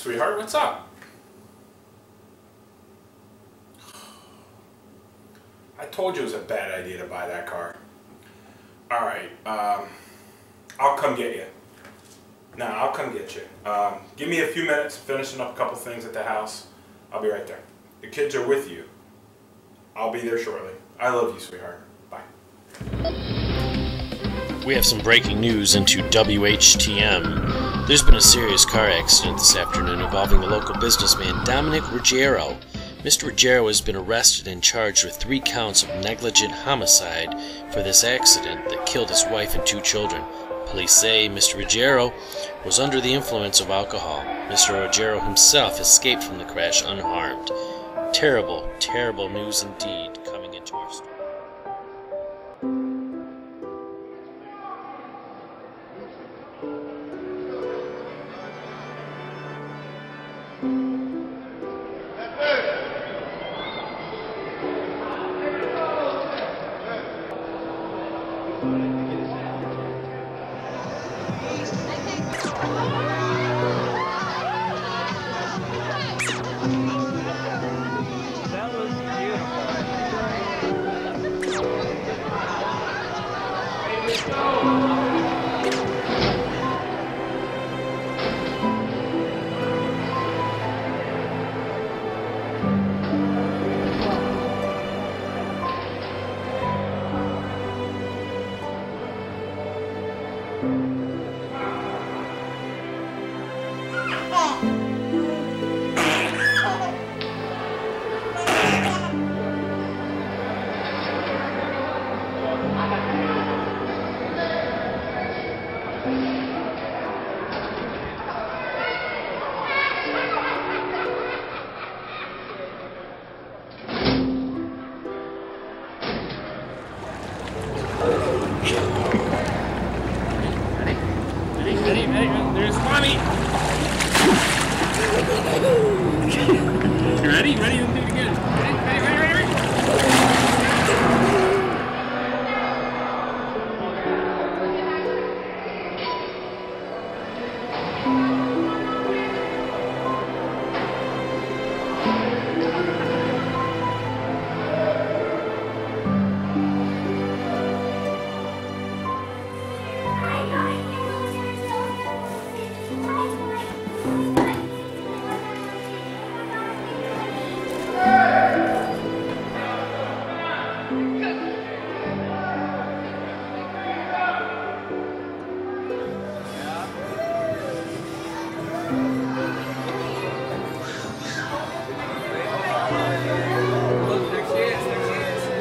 sweetheart. What's up? I told you it was a bad idea to buy that car. All right. Um, I'll come get you. No, I'll come get you. Um, give me a few minutes, finishing up a couple things at the house. I'll be right there. The kids are with you. I'll be there shortly. I love you, sweetheart. Bye. We have some breaking news into WHTM. There's been a serious car accident this afternoon involving a local businessman, Dominic Ruggiero. Mr. Ruggiero has been arrested and charged with three counts of negligent homicide for this accident that killed his wife and two children. Police say Mr. Ruggiero was under the influence of alcohol. Mr. Ruggiero himself escaped from the crash unharmed. Terrible, terrible news indeed coming into our story. That Ready, You ready? Ready? Let's do it again. Look, there she is. There she is.